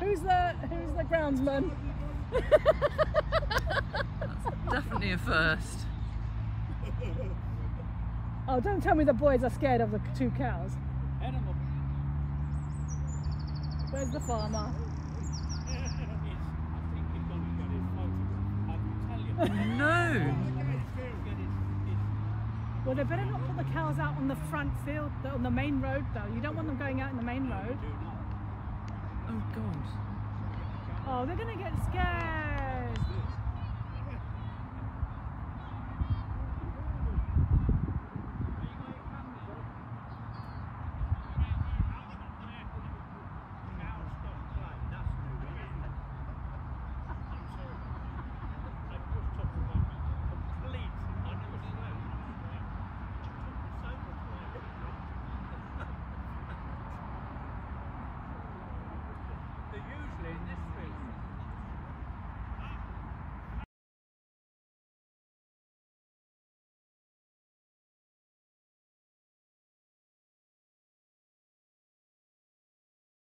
Who's the who's the groundsman? Definitely a first. Oh, don't tell me the boys are scared of the two cows. Where's the farmer? No. Well, they better not put the cows out on the front field, on the main road, though. You don't want them going out in the main road. Oh God. Oh, they're going to get scared.